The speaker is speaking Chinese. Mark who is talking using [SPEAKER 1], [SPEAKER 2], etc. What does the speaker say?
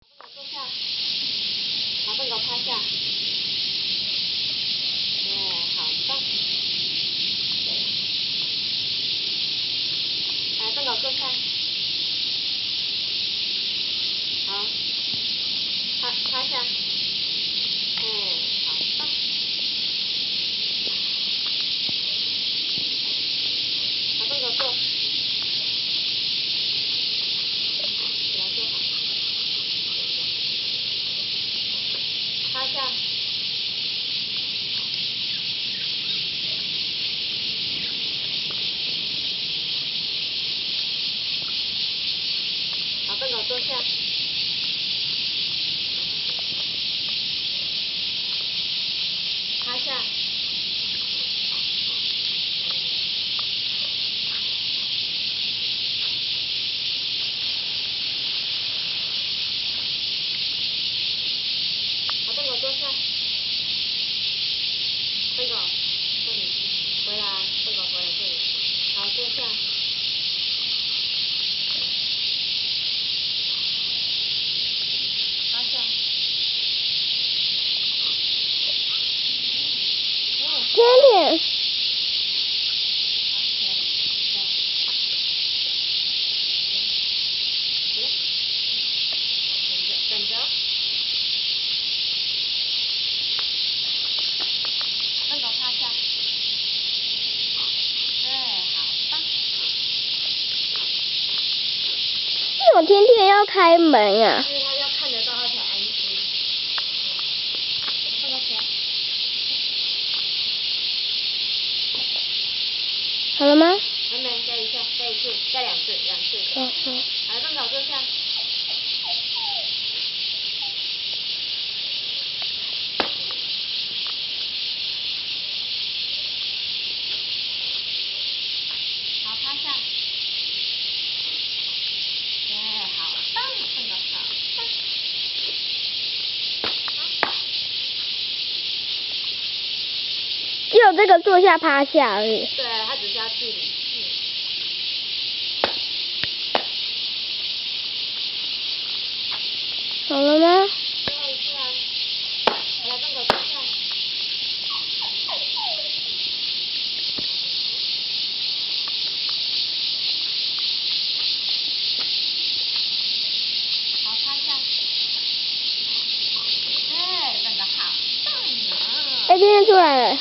[SPEAKER 1] 坐下，把笨狗趴下。耶，好棒！来，笨狗坐下。好，趴趴下。哎，好棒！把笨狗坐。起来坐好。趴下。好，笨狗坐下。趴下。好，笨狗坐下。笨狗，这里，回来，笨狗回来这里。好，坐下。趴下。嗯，
[SPEAKER 2] 接脸，
[SPEAKER 1] 好，起来，起来。起来。等，等着。笨狗趴下。对，好棒。
[SPEAKER 2] 为什么天天要开门啊？好了吗？
[SPEAKER 1] 还没，再一下，再一次，再两次，两次。
[SPEAKER 2] 好好。
[SPEAKER 1] 来，正好坐下。好，趴下。耶，好棒，笨狗好棒。
[SPEAKER 2] 只有这个坐下趴下而已。
[SPEAKER 1] 对，它只是要距离。
[SPEAKER 2] 好了吗？
[SPEAKER 1] 最后一次啊。来，笨狗坐下。好，趴下。对，笨狗好棒啊！
[SPEAKER 2] 哎，今天出来了。